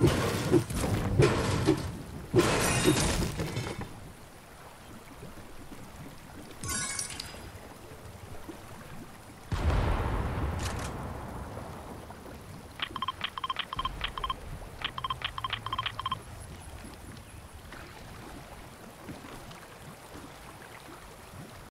you